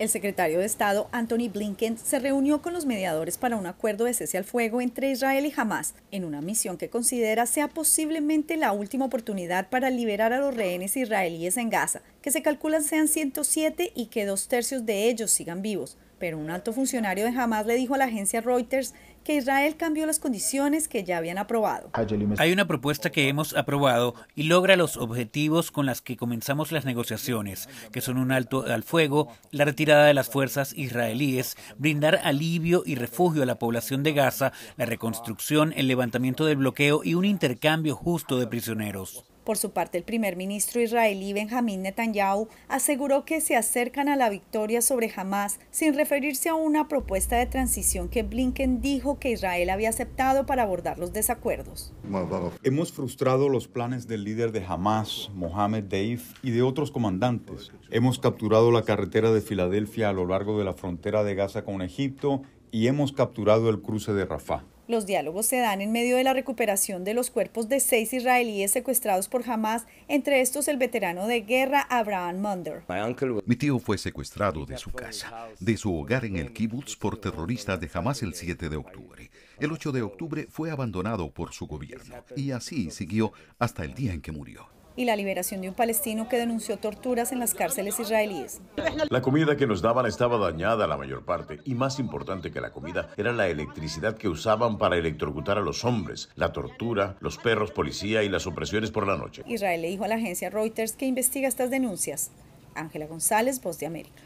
El secretario de Estado, Anthony Blinken, se reunió con los mediadores para un acuerdo de cese al fuego entre Israel y Hamas, en una misión que considera sea posiblemente la última oportunidad para liberar a los rehenes israelíes en Gaza, que se calculan sean 107 y que dos tercios de ellos sigan vivos pero un alto funcionario de Hamas le dijo a la agencia Reuters que Israel cambió las condiciones que ya habían aprobado. Hay una propuesta que hemos aprobado y logra los objetivos con las que comenzamos las negociaciones, que son un alto al fuego, la retirada de las fuerzas israelíes, brindar alivio y refugio a la población de Gaza, la reconstrucción, el levantamiento del bloqueo y un intercambio justo de prisioneros. Por su parte, el primer ministro israelí Benjamín Netanyahu aseguró que se acercan a la victoria sobre Hamas sin referirse a una propuesta de transición que Blinken dijo que Israel había aceptado para abordar los desacuerdos. Hemos frustrado los planes del líder de Hamas, Mohammed Deif, y de otros comandantes. Hemos capturado la carretera de Filadelfia a lo largo de la frontera de Gaza con Egipto y hemos capturado el cruce de Rafah. Los diálogos se dan en medio de la recuperación de los cuerpos de seis israelíes secuestrados por Hamas, entre estos el veterano de guerra Abraham Munder. Mi tío fue secuestrado de su casa, de su hogar en el kibbutz por terroristas de Hamas el 7 de octubre. El 8 de octubre fue abandonado por su gobierno y así siguió hasta el día en que murió y la liberación de un palestino que denunció torturas en las cárceles israelíes. La comida que nos daban estaba dañada la mayor parte y más importante que la comida era la electricidad que usaban para electrocutar a los hombres, la tortura, los perros policía y las opresiones por la noche. Israel le dijo a la agencia Reuters que investiga estas denuncias. Ángela González, Voz de América.